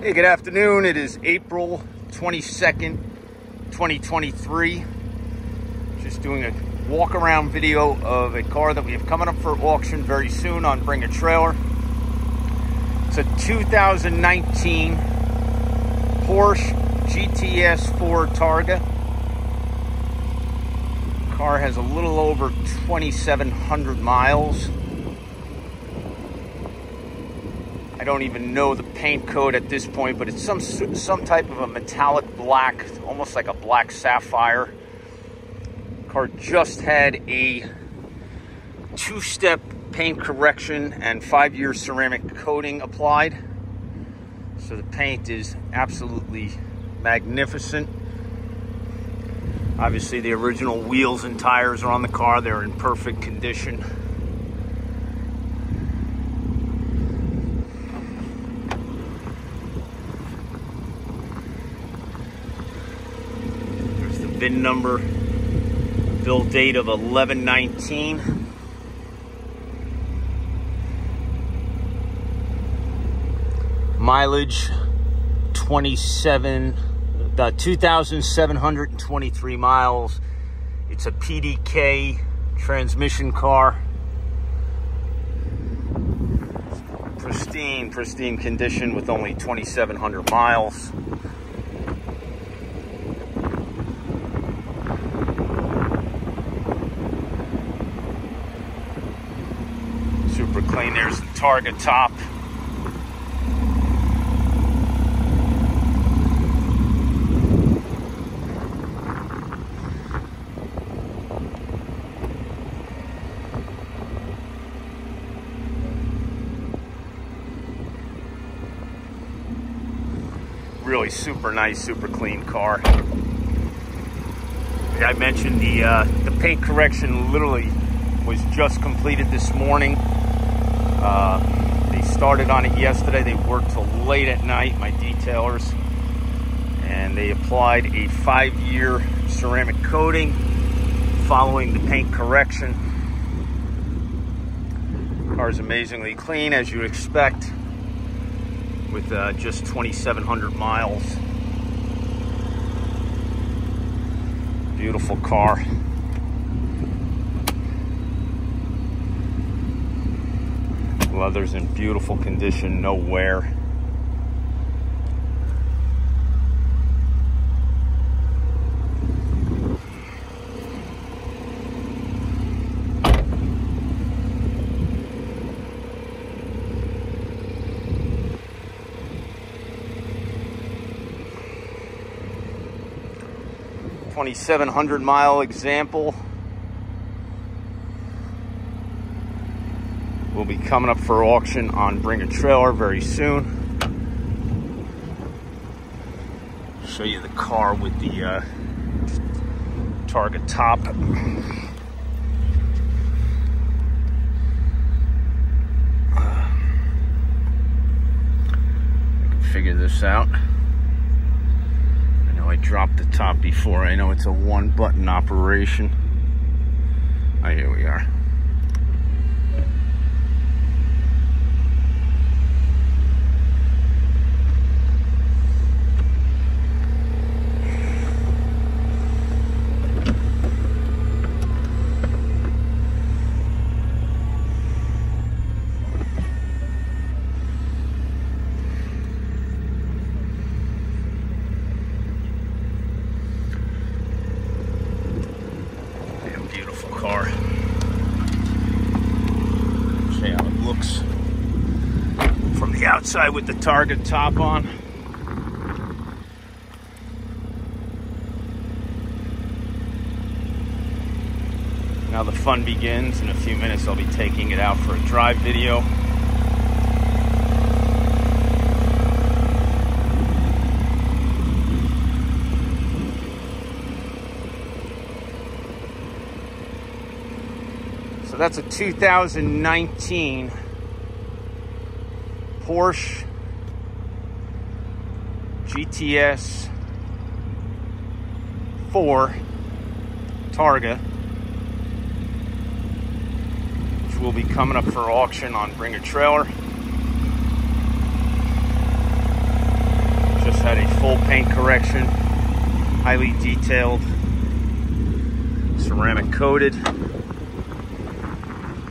Hey, good afternoon. It is April 22nd, 2023. Just doing a walk around video of a car that we have coming up for auction very soon on Bring a Trailer. It's a 2019 Porsche GTS 4 Targa. Car has a little over 2,700 miles. I don't even know the paint code at this point, but it's some some type of a metallic black, almost like a black sapphire. Car just had a two-step paint correction and five-year ceramic coating applied. So the paint is absolutely magnificent. Obviously the original wheels and tires are on the car. They're in perfect condition. VIN number, build date of 1119. Mileage 27, uh, about 2,723 miles. It's a PDK transmission car. Pristine, pristine condition with only 2,700 miles. There's the Targa top. Really super nice, super clean car. I mentioned the uh, the paint correction literally was just completed this morning. Uh, they started on it yesterday. They worked till late at night, my detailers. And they applied a five-year ceramic coating following the paint correction. Car is amazingly clean, as you expect, with uh, just 2,700 miles. Beautiful car. Leather's in beautiful condition, no wear. Twenty-seven hundred mile example will be coming up for auction on Bring a Trailer very soon. Show you the car with the uh, Targa top. I can figure this out. I know I dropped the top before. I know it's a one button operation. Oh, here we are. Outside with the Targa top on. Now the fun begins. In a few minutes, I'll be taking it out for a drive video. So that's a 2019 Porsche GTS 4 Targa, which will be coming up for auction on Bring a Trailer. Just had a full paint correction, highly detailed, ceramic coated.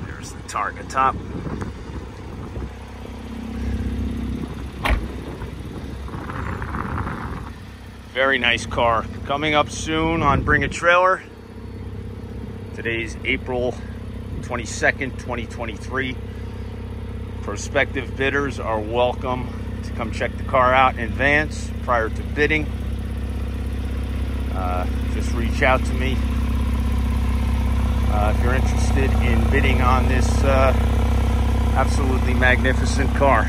There's the Targa top. Very nice car. Coming up soon on Bring a Trailer. Today's April 22nd, 2023. Prospective bidders are welcome to come check the car out in advance prior to bidding. Uh, just reach out to me uh, if you're interested in bidding on this uh, absolutely magnificent car.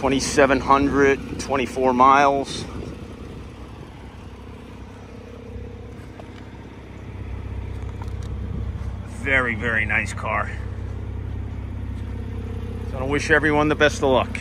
2,724 miles. Very, very nice car. So I wish everyone the best of luck.